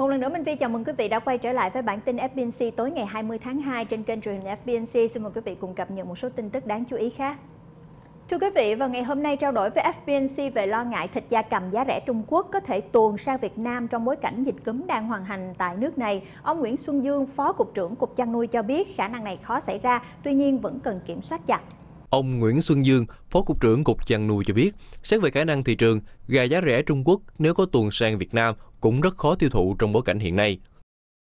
Một lần nữa Minh Phi chào mừng quý vị đã quay trở lại với bản tin FBNC tối ngày 20 tháng 2 trên kênh truyền hình FBNC. Xin mời quý vị cùng cập nhật một số tin tức đáng chú ý khác. Thưa quý vị, vào ngày hôm nay trao đổi với FBNC về lo ngại thịt da cầm giá rẻ Trung Quốc có thể tuồn sang Việt Nam trong bối cảnh dịch cúm đang hoàn hành tại nước này. Ông Nguyễn Xuân Dương, Phó Cục trưởng Cục chăn nuôi cho biết khả năng này khó xảy ra, tuy nhiên vẫn cần kiểm soát chặt. Ông Nguyễn Xuân Dương, Phó Cục trưởng Cục chăn nuôi cho biết, xét về khả năng thị trường, gà giá rẻ Trung Quốc nếu có tuồn sang Việt Nam cũng rất khó tiêu thụ trong bối cảnh hiện nay.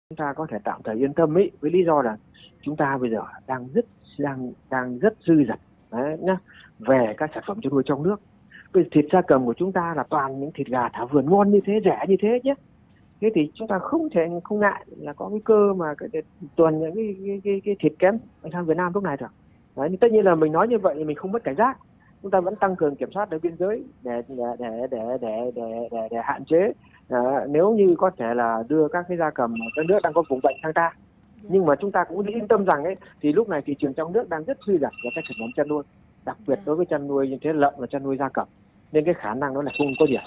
Chúng ta có thể tạm thời yên tâm ý, với lý do là chúng ta bây giờ đang rất đang đang rất dư dật đấy nhá về các sản phẩm chăn nuôi trong nước. Bây thịt gia cầm của chúng ta là toàn những thịt gà thả vườn ngon như thế, rẻ như thế nhé. Thế thì chúng ta không thể không ngại là có cái cơ mà cái, tuần những cái, cái, cái, cái thịt kém sang Việt Nam lúc này được. Đấy, tất nhiên là mình nói như vậy thì mình không mất cảnh giác chúng ta vẫn tăng cường kiểm soát ở biên giới để để để để để để, để, để hạn chế à, nếu như có thể là đưa các cái gia cầm ở các nước đang có vùng bệnh sang ta. Nhưng mà chúng ta cũng yên tâm rằng ấy thì lúc này thị trường trong nước đang rất suy giảm về các sản phẩm chăn nuôi đặc biệt đối với chăn nuôi như thế lợn và chăn nuôi gia cầm. Nên cái khả năng đó là không có điểm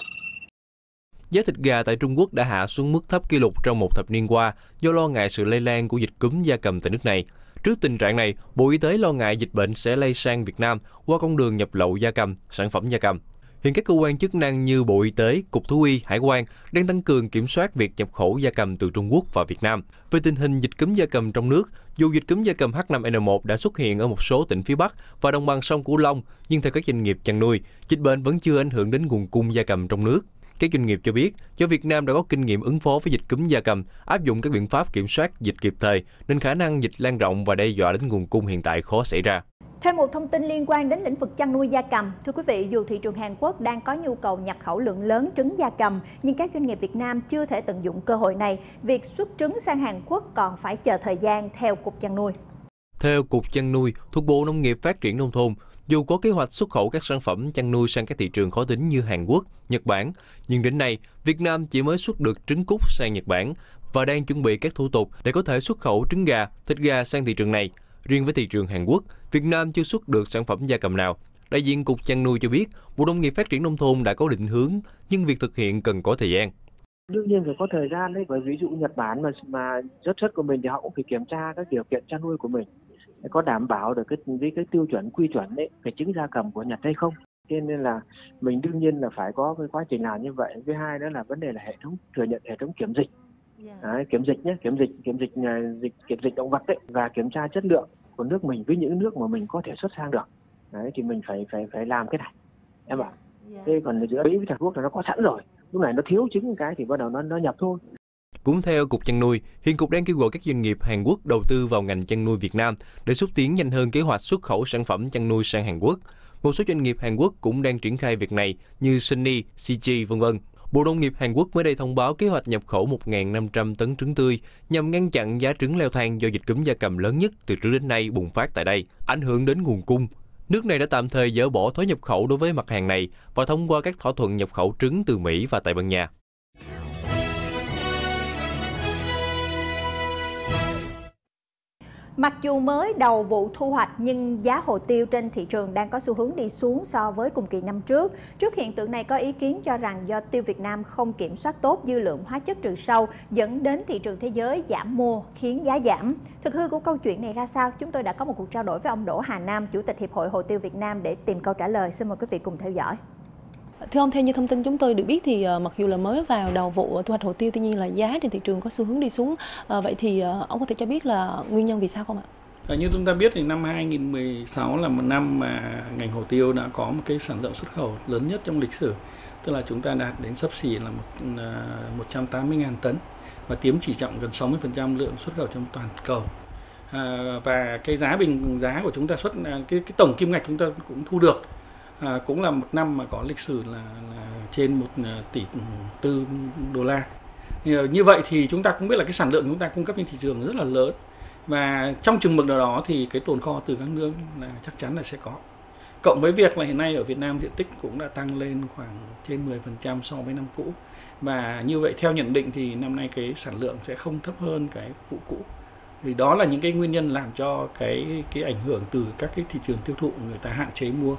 Giá thịt gà tại Trung Quốc đã hạ xuống mức thấp kỷ lục trong một thập niên qua do lo ngại sự lây lan của dịch cúm gia cầm tại nước này. Trước tình trạng này, Bộ Y tế lo ngại dịch bệnh sẽ lây sang Việt Nam qua con đường nhập lậu gia cầm, sản phẩm gia cầm. Hiện các cơ quan chức năng như Bộ Y tế, Cục Thú y, Hải quan đang tăng cường kiểm soát việc nhập khẩu gia cầm từ Trung Quốc vào Việt Nam. Về tình hình dịch cúm gia cầm trong nước, dù dịch cúm gia cầm H5N1 đã xuất hiện ở một số tỉnh phía Bắc và đồng bằng sông Cửu Long, nhưng theo các doanh nghiệp chăn nuôi, dịch bệnh vẫn chưa ảnh hưởng đến nguồn cung gia cầm trong nước. Các doanh nghiệp cho biết, do Việt Nam đã có kinh nghiệm ứng phó với dịch cúm gia cầm, áp dụng các biện pháp kiểm soát dịch kịp thời, nên khả năng dịch lan rộng và đe dọa đến nguồn cung hiện tại khó xảy ra. Thêm một thông tin liên quan đến lĩnh vực chăn nuôi gia cầm, thưa quý vị, dù thị trường Hàn Quốc đang có nhu cầu nhập khẩu lượng lớn trứng gia cầm, nhưng các doanh nghiệp Việt Nam chưa thể tận dụng cơ hội này. Việc xuất trứng sang Hàn Quốc còn phải chờ thời gian theo Cục Chăn nuôi. Theo Cục Chăn nuôi thuộc Bộ Nông nghiệp Phát triển Nông thôn, dù có kế hoạch xuất khẩu các sản phẩm chăn nuôi sang các thị trường khó tính như Hàn Quốc, Nhật Bản, nhưng đến nay, Việt Nam chỉ mới xuất được trứng cút sang Nhật Bản và đang chuẩn bị các thủ tục để có thể xuất khẩu trứng gà, thịt gà sang thị trường này. Riêng với thị trường Hàn Quốc, Việt Nam chưa xuất được sản phẩm gia cầm nào. Đại diện Cục Chăn nuôi cho biết, Bộ Nông nghiệp Phát triển Nông thôn đã có định hướng, nhưng việc thực hiện cần có thời gian. Đương nhiên phải có thời gian đấy bởi ví dụ Nhật Bản mà mà xuất xuất của mình thì họ cũng phải kiểm tra các điều kiện chăn nuôi của mình. Có đảm bảo được cái với cái tiêu chuẩn quy chuẩn đấy cái trứng gia cầm của Nhật hay không. Cho nên là mình đương nhiên là phải có cái quá trình làm như vậy. Thứ hai đó là vấn đề là hệ thống thừa nhận hệ thống kiểm dịch dạ. đấy, kiểm dịch nhé kiểm dịch kiểm dịch à, dịch kiểm dịch động vật đấy và kiểm tra chất lượng của nước mình với những nước mà mình có thể xuất sang được đấy thì mình phải phải phải làm cái này em ạ dạ. thế còn giữa mỹ với Hàn Quốc là nó có sẵn rồi lúc này nó thiếu trứng cái thì bắt đầu nó nó nhập thôi cũng theo Cục Chăn nuôi, hiện Cục đang kêu gọi các doanh nghiệp Hàn Quốc đầu tư vào ngành chăn nuôi Việt Nam để xúc tiến nhanh hơn kế hoạch xuất khẩu sản phẩm chăn nuôi sang Hàn Quốc. Một số doanh nghiệp Hàn Quốc cũng đang triển khai việc này như Sunny, CG, v.v. Bộ Nông nghiệp Hàn Quốc mới đây thông báo kế hoạch nhập khẩu 1.500 tấn trứng tươi nhằm ngăn chặn giá trứng leo thang do dịch cúm gia cầm lớn nhất từ trước đến nay bùng phát tại đây, ảnh hưởng đến nguồn cung. Nước này đã tạm thời dỡ bỏ thuế nhập khẩu đối với mặt hàng này và thông qua các thỏa thuận nhập khẩu trứng từ Mỹ và Tây Ban Nha. Mặc dù mới đầu vụ thu hoạch nhưng giá hồ tiêu trên thị trường đang có xu hướng đi xuống so với cùng kỳ năm trước. Trước hiện tượng này có ý kiến cho rằng do tiêu Việt Nam không kiểm soát tốt dư lượng hóa chất trừ sâu dẫn đến thị trường thế giới giảm mua khiến giá giảm. Thực hư của câu chuyện này ra sao? Chúng tôi đã có một cuộc trao đổi với ông Đỗ Hà Nam, Chủ tịch Hiệp hội Hồ tiêu Việt Nam để tìm câu trả lời. Xin mời quý vị cùng theo dõi. Thưa ông, theo như thông tin chúng tôi được biết thì ờ, mặc dù là mới vào đầu vụ thu hoạch hồ tiêu, tuy nhiên là giá trên thị trường có xu hướng đi xuống. Ờ, vậy thì ờ, ông có thể cho biết là nguyên nhân vì sao không ạ? Như chúng ta biết thì năm 2016 là một năm mà ngành hồ tiêu đã có một cái sản lượng xuất khẩu lớn nhất trong lịch sử. Tức là chúng ta đạt đến sấp xỉ là một, 180.000 tấn và chiếm chỉ trọng gần 60% lượng xuất khẩu trong toàn cầu. À, và cái giá bình giá của chúng ta xuất cái cái tổng kim ngạch chúng ta cũng thu được à, cũng là một năm mà có lịch sử là, là trên một à, tỷ tư đô la. Ờ, như vậy thì chúng ta cũng biết là cái sản lượng chúng ta cung cấp trên thị trường rất là lớn. Và trong chừng mực nào đó thì cái tồn kho từ các nước là chắc chắn là sẽ có. Cộng với việc là hiện nay ở Việt Nam diện tích cũng đã tăng lên khoảng trên 10% so với năm cũ. Và như vậy theo nhận định thì năm nay cái sản lượng sẽ không thấp hơn cái vụ cũ. Thì đó là những cái nguyên nhân làm cho cái cái ảnh hưởng từ các cái thị trường tiêu thụ người ta hạn chế mua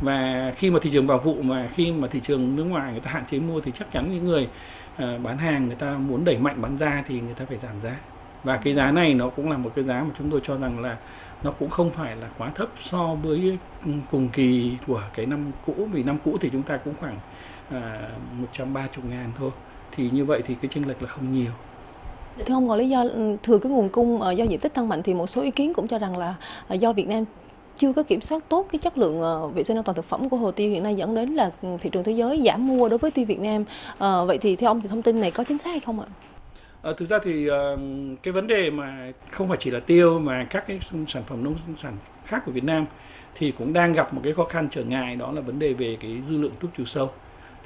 và khi mà thị trường vào vụ mà khi mà thị trường nước ngoài người ta hạn chế mua thì chắc chắn những người uh, bán hàng người ta muốn đẩy mạnh bán ra thì người ta phải giảm giá. Và cái giá này nó cũng là một cái giá mà chúng tôi cho rằng là nó cũng không phải là quá thấp so với ừ, cùng kỳ của cái năm cũ. Vì năm cũ thì chúng ta cũng khoảng ờ, à, 130 ngàn thôi. Thì như vậy thì cái chênh lệch là không nhiều. Thưa ông, ngoài lý do ừ, thừa cái nguồn cung ờ, do diện tích tăng mạnh thì một số ý kiến cũng cho rằng là do Việt Nam chưa có kiểm soát tốt cái chất lượng uh, vệ sinh an toàn thực phẩm của hồ tiêu hiện nay dẫn đến là thị trường thế giới giảm mua đối với tiêu Việt Nam. Uh, vậy thì theo ông thì thông tin này có chính xác hay không ạ? À, thực ra thì uh, cái vấn đề mà không phải chỉ là tiêu mà các cái sản phẩm nông sản khác của Việt Nam thì cũng đang gặp một cái khó khăn trở ngại đó là vấn đề về cái dư lượng thuốc trừ sâu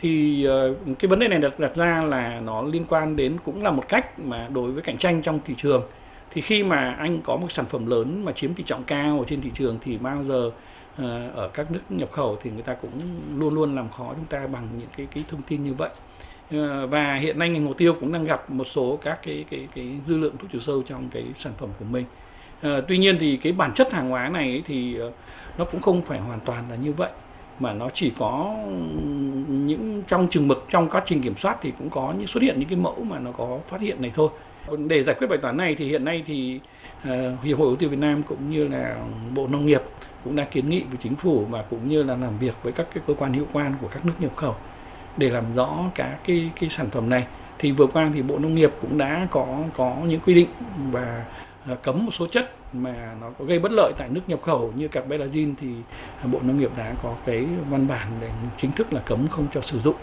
thì uh, cái vấn đề này đặt đặt ra là nó liên quan đến cũng là một cách mà đối với cạnh tranh trong thị trường thì khi mà anh có một sản phẩm lớn mà chiếm tỷ trọng cao ở trên thị trường thì bao giờ ờ, ở các nước nhập khẩu thì người ta cũng luôn luôn làm khó chúng ta bằng những cái cái thông tin như vậy. Ờ, và hiện nay ngành hồ tiêu cũng đang gặp một số các cái cái cái dư lượng thuốc trừ sâu trong cái sản phẩm của mình. Ờ, tuy nhiên thì cái bản chất hàng hóa này thì nó cũng không phải hoàn toàn là như vậy mà nó chỉ có những trong chừng mực trong quá trình kiểm soát thì cũng có những xuất hiện những cái mẫu mà nó có phát hiện này thôi. Để giải quyết bài toán này thì hiện nay thì uh, hiệp hội ưu tiêu Việt Nam cũng như là bộ nông nghiệp cũng đã kiến nghị với chính phủ và cũng như là làm việc với các cái cơ quan hữu quan của các nước nhập khẩu để làm rõ cả cái cái sản phẩm này. Thì vừa qua thì bộ nông nghiệp cũng đã có có những quy định và uh, cấm một số chất mà nó có gây bất lợi tại nước nhập khẩu như cặp brazil thì Bộ Nông nghiệp đã có cái văn bản để chính thức là cấm không cho sử dụng.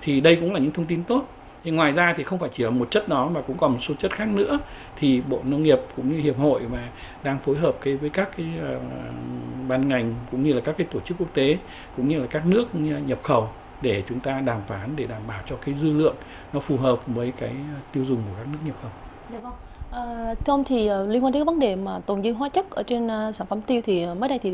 Thì đây cũng là những thông tin tốt. thì ngoài ra thì không phải chỉ là một chất đó mà cũng còn một số chất khác nữa thì Bộ Nông nghiệp cũng như hiệp hội mà đang phối hợp cái với các cái uh, ban ngành cũng như là các cái tổ chức quốc tế cũng như là các nước nhập khẩu để chúng ta đàm phán để đảm bảo cho cái dư lượng nó phù hợp với cái tiêu dùng của các nước nhập khẩu. Được không? À, thưa ông thì uh, liên quan đến cái vấn đề mà tồn dư hóa chất ở trên uh, sản phẩm tiêu thì uh, mới đây thì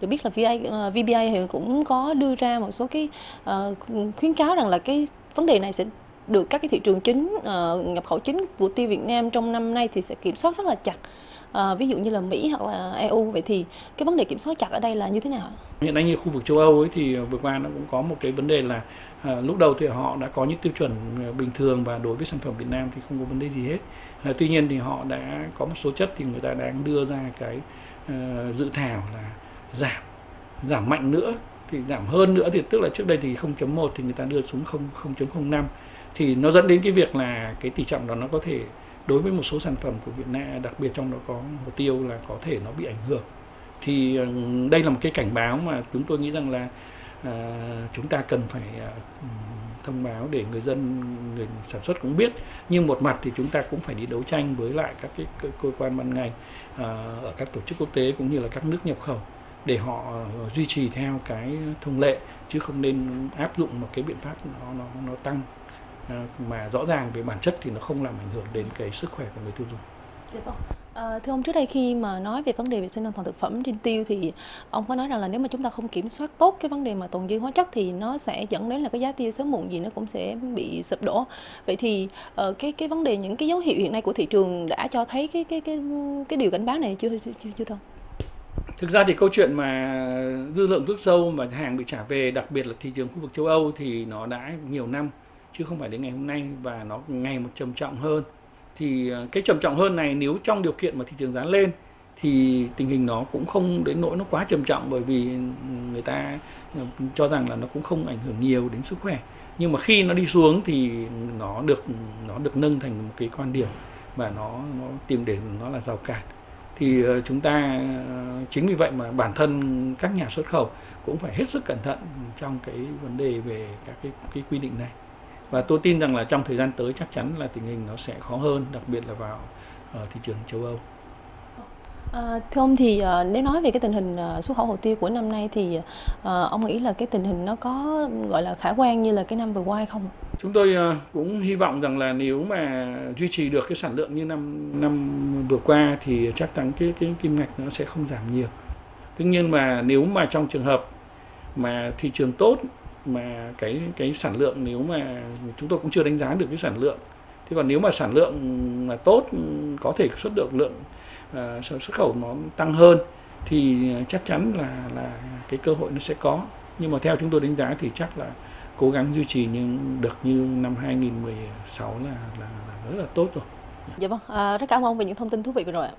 được biết là VA, uh, VBA hiện cũng có đưa ra một số cái uh, khuyến cáo rằng là cái vấn đề này sẽ được các cái thị trường chính uh, nhập khẩu chính của tiêu Việt Nam trong năm nay thì sẽ kiểm soát rất là chặt. À, ví dụ như là Mỹ hoặc là EU vậy thì cái vấn đề kiểm soát chặt ở đây là như thế nào? Hiện nay như khu vực châu Âu ấy thì vừa qua nó cũng có một cái vấn đề là à, lúc đầu thì họ đã có những tiêu chuẩn ờ, bình thường và đối với sản phẩm Việt Nam thì không có vấn đề gì hết. À, tuy nhiên thì họ đã có một số chất thì người ta đang đưa ra cái à, dự thảo là giảm giảm mạnh nữa. Thì giảm hơn nữa thì tức là trước đây thì 0.1 thì người ta đưa xuống 0 0.05 thì nó dẫn đến cái việc là cái tỷ trọng đó nó có thể đối với một số sản phẩm của Việt Nam đặc biệt trong đó có hồ tiêu là có thể nó bị ảnh hưởng. Thì ờ, đây là một cái cảnh báo mà chúng tôi nghĩ rằng là à, chúng ta cần phải à, thông báo để người dân người sản xuất cũng biết. Nhưng một mặt thì chúng ta cũng phải đi đấu tranh với lại các cái cơ, cơ quan ban ngành à, ở các tổ chức quốc tế cũng như là các nước nhập khẩu để họ duy trì theo cái thông lệ chứ không nên áp dụng một cái biện pháp nó nó nó tăng mà rõ ràng về bản chất thì nó không làm ảnh hưởng đến cái sức khỏe của người tiêu dùng. Dạ vâng. À, thưa ông trước đây khi mà nói về vấn đề vệ sinh an toàn thực phẩm trên tiêu thì ông có nói rằng là nếu mà chúng ta không kiểm soát tốt cái vấn đề mà tồn dư hóa chất thì nó sẽ dẫn đến là cái giá tiêu sớm muộn gì nó cũng sẽ bị sụp đổ vậy thì uh, cái cái vấn đề những cái dấu hiệu hiện nay của thị trường đã cho thấy cái cái cái cái điều cảnh báo này chưa chưa chưa, chưa không Thực ra thì câu chuyện mà dư lượng thuốc sâu mà hàng bị trả về đặc biệt là thị trường khu vực châu Âu thì nó đã nhiều năm chứ không phải đến ngày hôm nay và nó ngày một trầm trọng hơn. Thì ờ, cái trầm trọng hơn này nếu trong điều kiện mà thị trường giá lên thì tình hình nó cũng không đến nỗi nó quá trầm trọng bởi vì ừ, người ta ừ, cho rằng là nó cũng không ảnh hưởng nhiều đến sức khỏe. Nhưng mà khi nó đi xuống thì nó được nó được nâng thành một cái quan điểm và nó nó tìm để nó là rào cản. Thì ờ, chúng ta ờ, chính vì vậy mà bản thân các nhà xuất khẩu cũng phải hết sức cẩn thận trong cái vấn đề về các cái cái quy định này và tôi tin rằng là trong thời gian tới chắc chắn là tình hình nó sẽ khó hơn đặc biệt là vào uh, thị trường châu Âu. À, thưa ông thì uh, nếu nói về cái tình hình uh, xuất khẩu hồ tiêu của năm nay thì uh, ông nghĩ là cái tình hình nó có gọi là khả quan như là cái năm vừa qua hay không? Chúng tôi uh, cũng hy vọng rằng là nếu mà duy trì được cái sản lượng như năm năm vừa qua thì chắc chắn cái cái kim ngạch nó sẽ không giảm nhiều. Tuy nhiên mà nếu mà trong trường hợp mà thị trường tốt mà cái cái sản lượng nếu mà chúng tôi cũng chưa đánh giá được cái sản lượng thế còn nếu mà sản lượng là tốt có thể xuất được lượng uh, xuất khẩu nó tăng hơn thì chắc chắn là là cái cơ hội nó sẽ có nhưng mà theo chúng tôi đánh giá thì chắc là cố gắng duy trì nhưng được như năm 2016 là là, là rất là tốt rồi. Dạ vâng, à, rất cảm ơn về những thông tin thú vị vừa rồi ạ.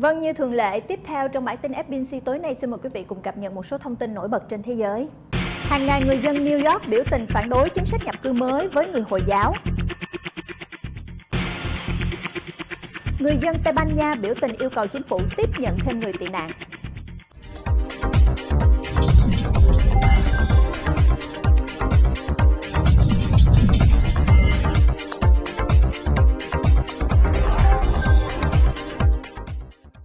Vâng, như thường lệ, tiếp theo trong bản tin FBC tối nay xin mời quý vị cùng cập nhật một số thông tin nổi bật trên thế giới. Hàng ngàn người dân New York biểu tình phản đối chính sách nhập cư mới với người Hồi giáo. Người dân Tây Ban Nha biểu tình yêu cầu chính phủ tiếp nhận thêm người tị nạn.